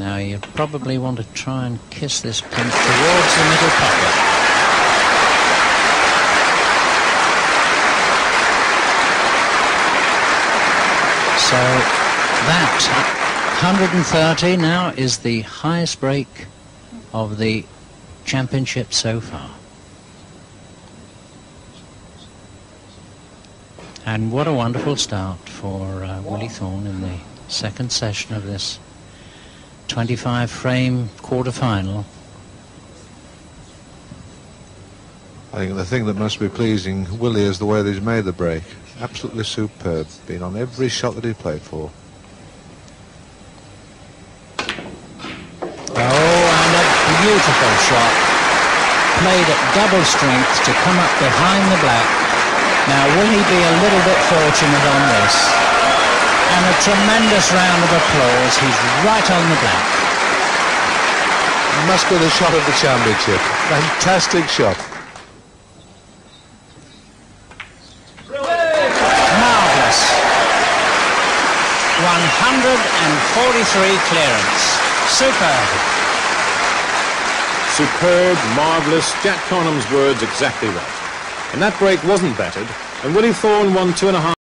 Now you probably want to try and kiss this pin towards the middle pocket. So that 130 now is the highest break of the championship so far. And what a wonderful start for uh, Willie Thorne in the second session of this 25 frame quarter-final. I think the thing that must be pleasing Willie is the way that he's made the break. Absolutely superb. Been on every shot that he played for. Oh, and a beautiful shot. Played at double strength to come up behind the black. Now, will he be a little bit fortunate on this? And a tremendous round of applause. He's right on the black. Must be the shot of the championship. Fantastic shot. Marvellous. 143 clearance. Superb. Superb, marvellous, Jack Karnehm's words exactly right. And that break wasn't battered, and Willie Thorne won two and a half.